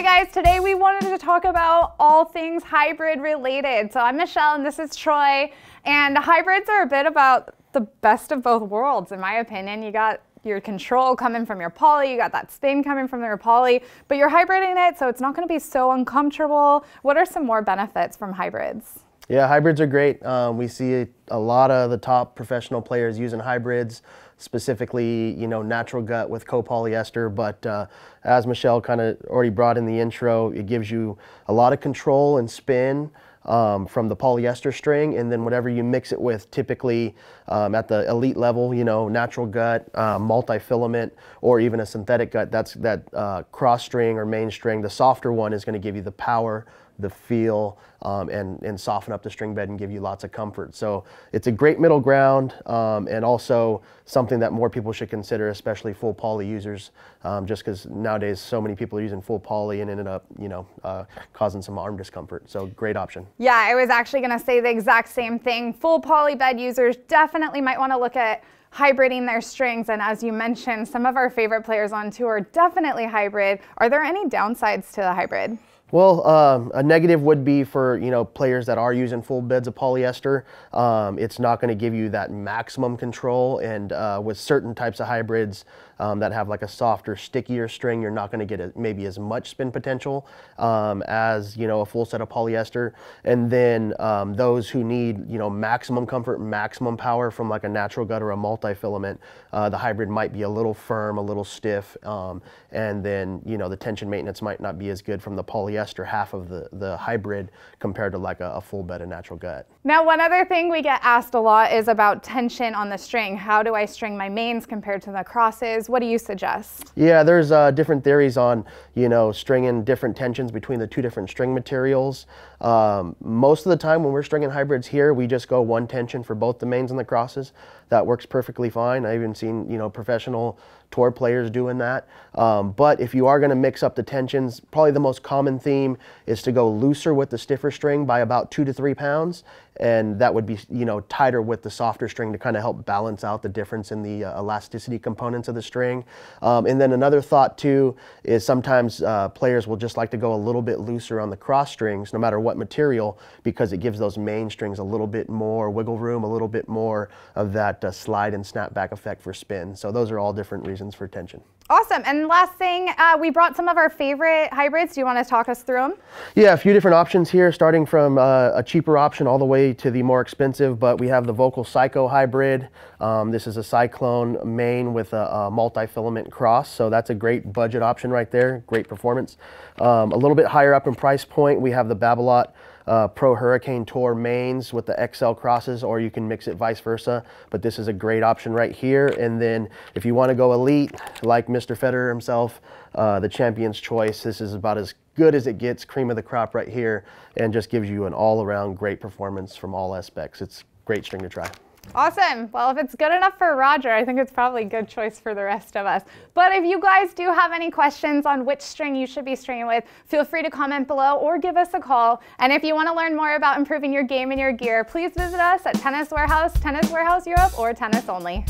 Hi guys, today we wanted to talk about all things hybrid related. So I'm Michelle and this is Troy. And hybrids are a bit about the best of both worlds, in my opinion. You got your control coming from your poly, you got that spin coming from your poly, but you're hybriding it, so it's not gonna be so uncomfortable. What are some more benefits from hybrids? Yeah, hybrids are great. Um, we see a lot of the top professional players using hybrids, specifically, you know, natural gut with copolyester. But uh, as Michelle kind of already brought in the intro, it gives you a lot of control and spin um, from the polyester string, and then whatever you mix it with, typically um, at the elite level, you know, natural gut, uh, multi-filament, or even a synthetic gut. That's that uh, cross string or main string. The softer one is going to give you the power the feel um, and, and soften up the string bed and give you lots of comfort. So it's a great middle ground um, and also something that more people should consider, especially full poly users, um, just because nowadays so many people are using full poly and ended up, you know, uh, causing some arm discomfort. So great option. Yeah, I was actually going to say the exact same thing. Full poly bed users definitely might want to look at hybriding their strings. And as you mentioned, some of our favorite players on tour definitely hybrid. Are there any downsides to the hybrid? Well, um, a negative would be for you know players that are using full beds of polyester. Um, it's not going to give you that maximum control, and uh, with certain types of hybrids um, that have like a softer, stickier string, you're not going to get a, maybe as much spin potential um, as you know a full set of polyester. And then um, those who need you know maximum comfort, maximum power from like a natural gut or a multi-filament, uh, the hybrid might be a little firm, a little stiff, um, and then you know the tension maintenance might not be as good from the polyester polyester half of the, the hybrid compared to like a, a full bed of natural gut. Now, one other thing we get asked a lot is about tension on the string. How do I string my mains compared to the crosses? What do you suggest? Yeah, there's uh, different theories on, you know, stringing different tensions between the two different string materials. Um, most of the time when we're stringing hybrids here, we just go one tension for both the mains and the crosses. That works perfectly fine. I've even seen, you know, professional tour players doing that. Um, but if you are going to mix up the tensions, probably the most common theme is to go looser with the stiffer string by about two to three pounds and that would be you know tighter with the softer string to kind of help balance out the difference in the uh, elasticity components of the string. Um, and then another thought too is sometimes uh, players will just like to go a little bit looser on the cross strings no matter what material because it gives those main strings a little bit more wiggle room, a little bit more of that uh, slide and snap back effect for spin. So those are all different reasons for tension. Awesome. And last thing, uh, we brought some of our favorite hybrids. Do you want to talk us through them? Yeah, a few different options here, starting from uh, a cheaper option all the way to the more expensive. But we have the Volkl Cyclone hybrid. Um, this is a Cyclone main with a, a multi-filament cross. So that's a great budget option right there. Great performance. Um, a little bit higher up in price point, we have the Babolat uh, Pro Hurricane Tour mains with the XL crosses, or you can mix it vice versa. But this is a great option right here. And then if you want to go elite, like Mr. Federer himself, uh, the champion's choice, this is about as good as it gets, cream of the crop right here, and just gives you an all-around great performance from all aspects. It's great string to try. Awesome. Well, if it's good enough for Roger, I think it's probably a good choice for the rest of us. But if you guys do have any questions on which string you should be stringing with, feel free to comment below or give us a call. And if you want to learn more about improving your game and your gear, please visit us at Tennis Warehouse, Tennis Warehouse Europe, or Tennis Only.